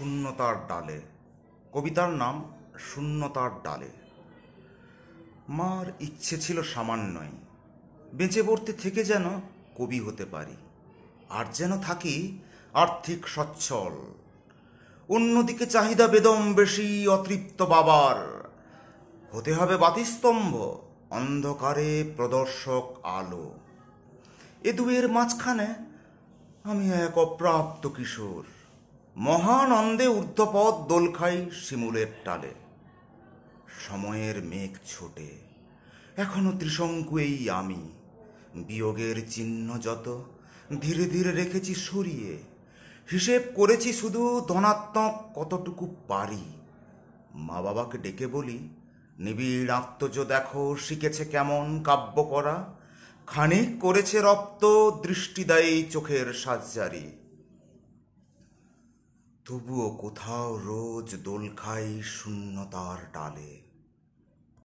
শূন্যতার ডালে। কবিতার নাম শূন্যতার ডালে। মার ইচ্ছে ছিল সামান্যই। বেঁচে পড়তে থেকে যেন কবি হতে পারি। আর যেন থাকি আর্থিক সচ্ছল। অন্যদিকে চাহিদা বেদম বেশি, অতৃপ্ত বাবার। হতে হবে বাতিস্তম্ভ, অন্ধকারে প্রদর্শক আলো। এ দুয়ের মাঝখানে আমি এক অপ্রাপ্ত কিশোর। মহানন্দে ঊর্ধ্বপদ দোল খাই শিমুলের টালে। সময়ের মেঘ ছোটে। এখনও ত্রিশঙ্কু এই আমি। বিয়োগের চিহ্ন যত, ধীরে ধীরে রেখেছি সরিয়ে। হিসেব করেছি শুধু ধনাত্মক কতটুকু পারি। মা বাবাকে ডেকে বলি, নিবিড় আত্মজ দেখো, শিখেছে কেমন কাব্য করা। খানিক করেছে রপ্ত দৃষ্টিদায়ী চোখের সাজজারি। তবুও কোথাও রোজ দোল খাই শূন্যতার ডালে।